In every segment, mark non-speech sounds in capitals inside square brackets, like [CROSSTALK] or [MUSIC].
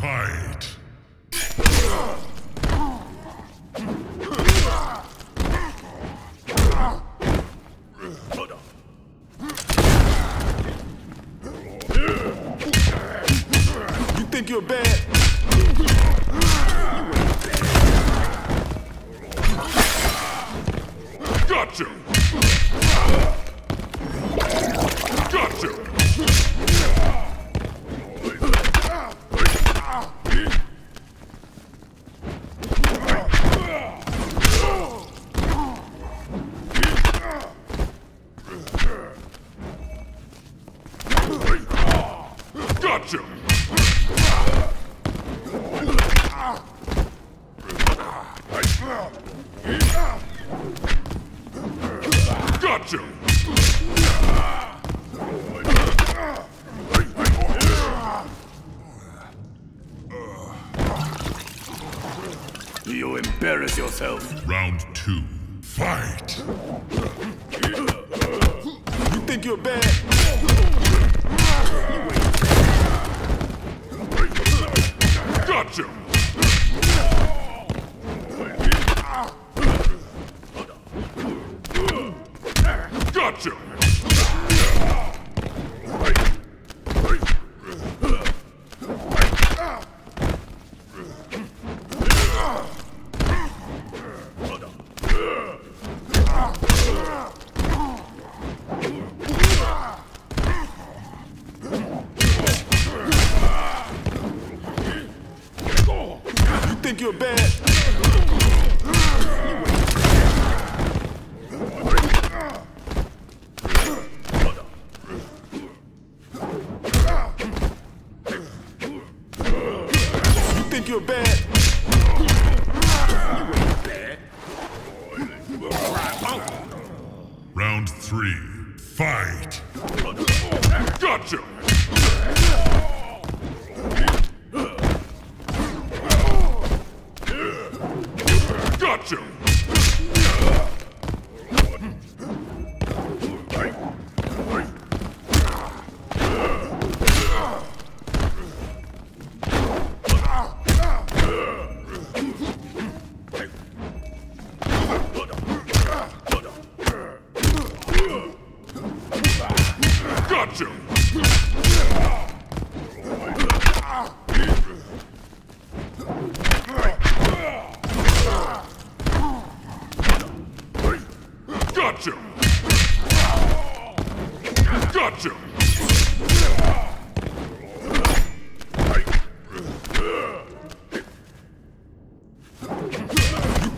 Fight! Gotcha! You embarrass yourself. Round two. Fight! You think you're bad? Gotcha! Gotcha!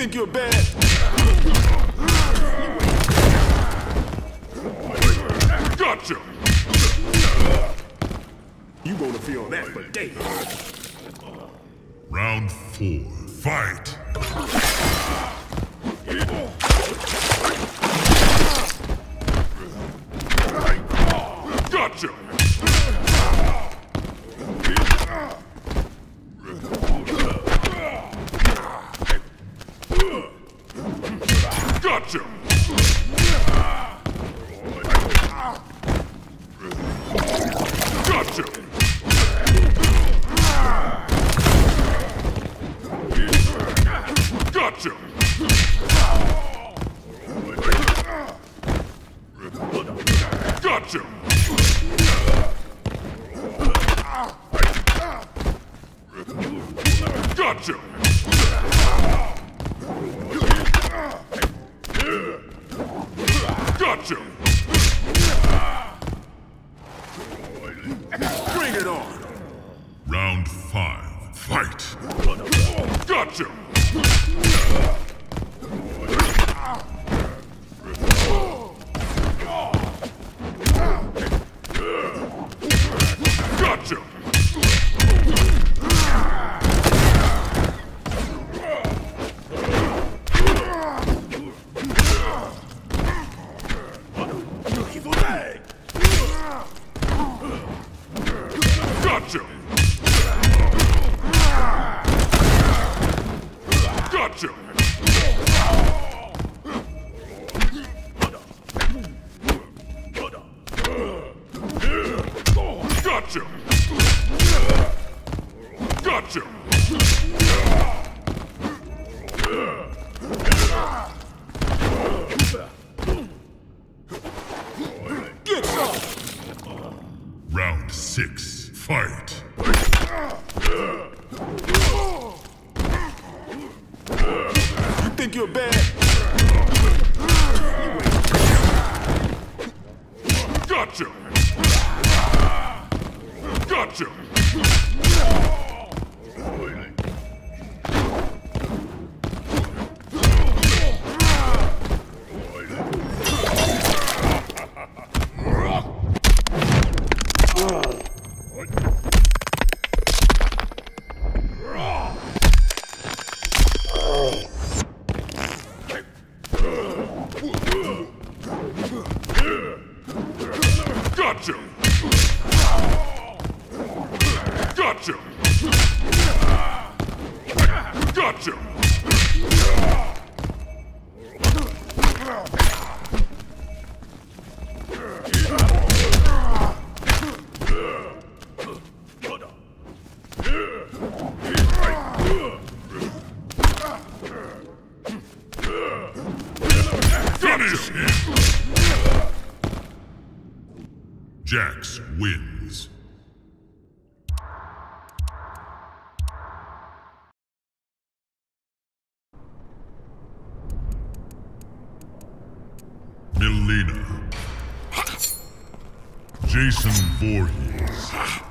Think you're bad? Gotcha! You gonna feel that for days. Round four. Fight! You you're bad? Gotcha! Gotcha! Jason Voorhees.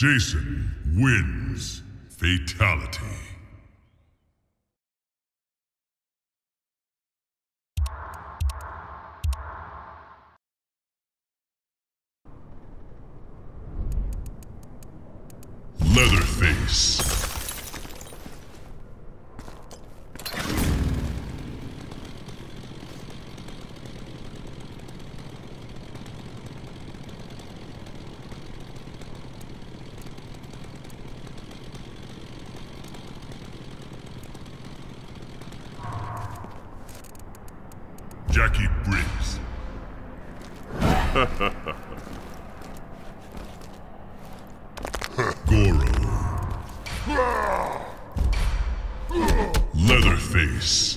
Jason wins. Fatality. Leatherface. Jacqui Briggs. [LAUGHS] Goro. Leatherface.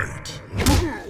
Fight! Uh-huh.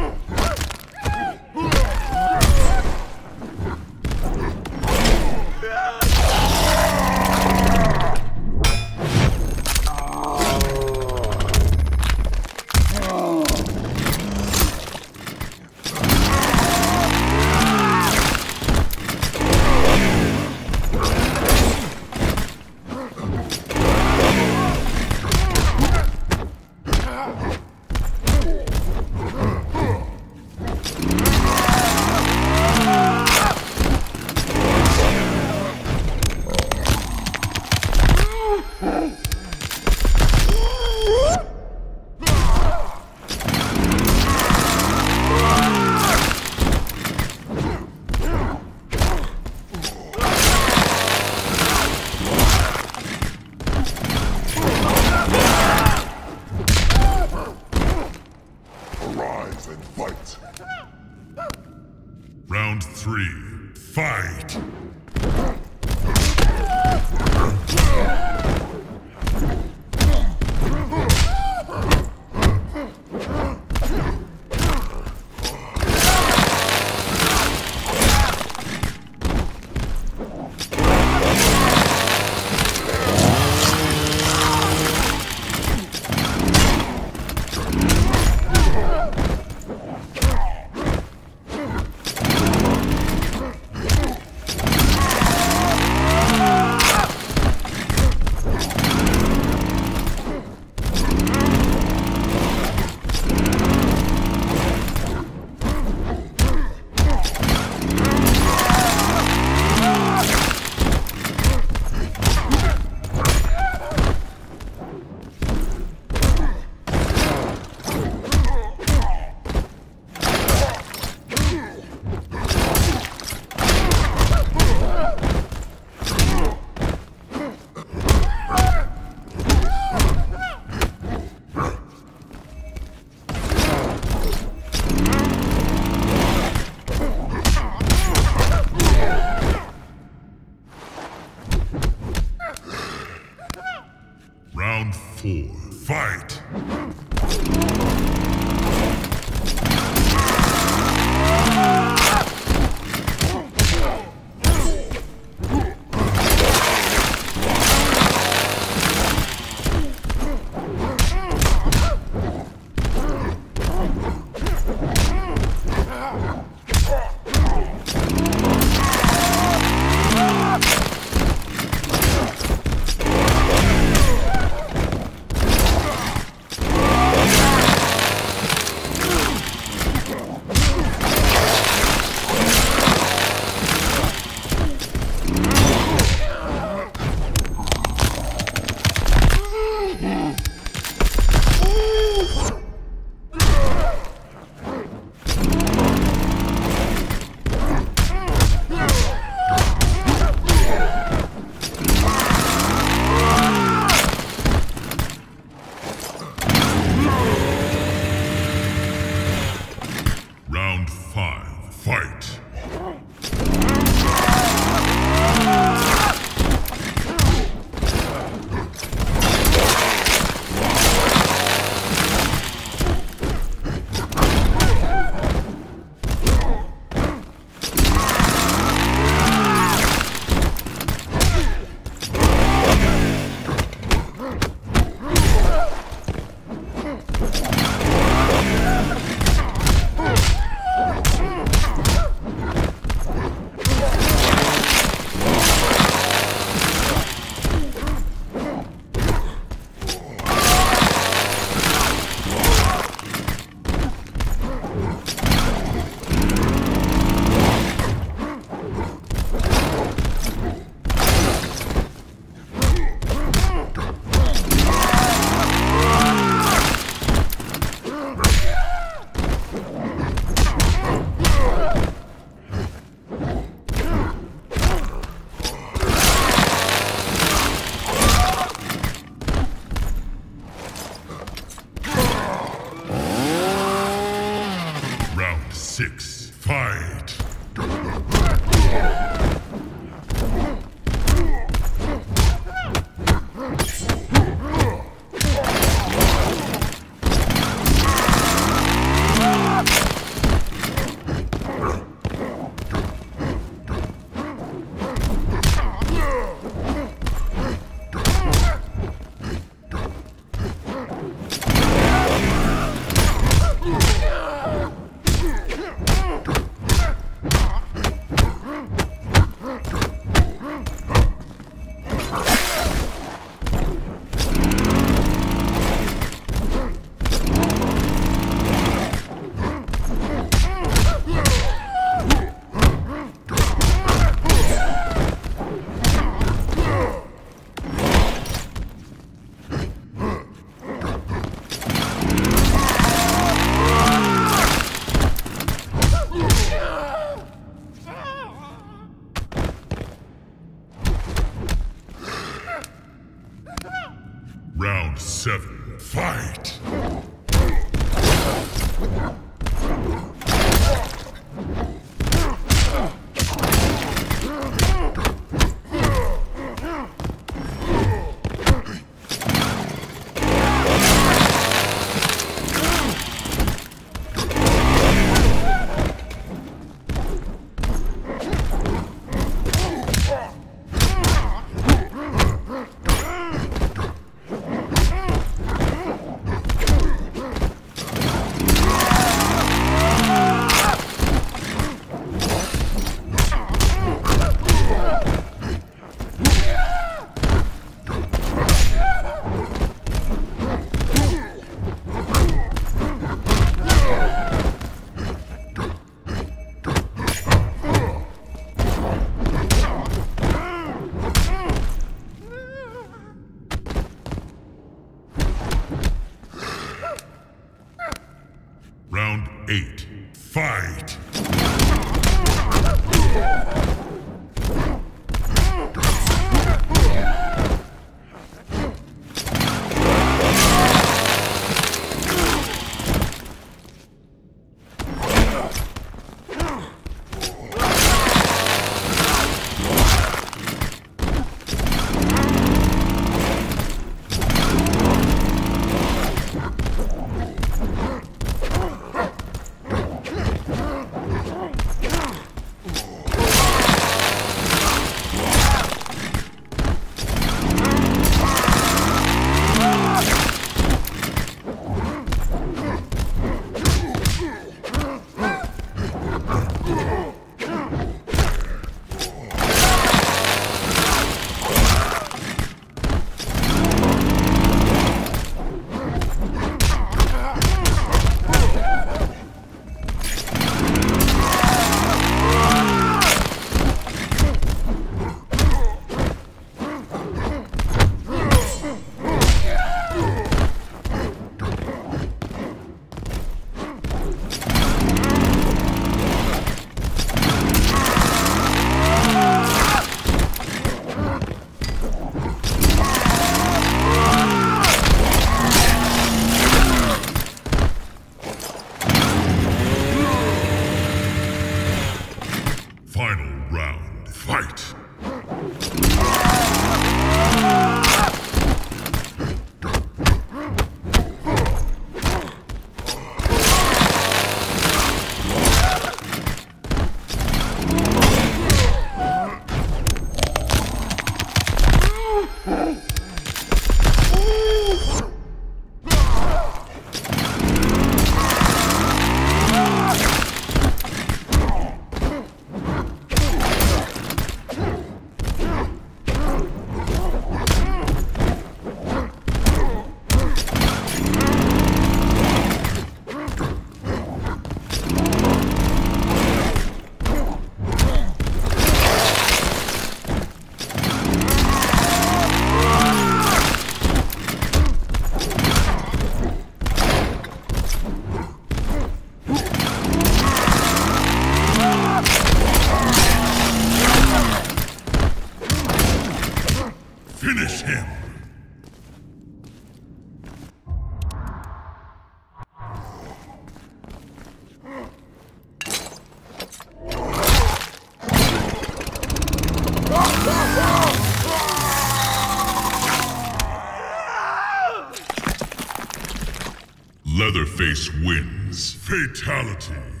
Fatality.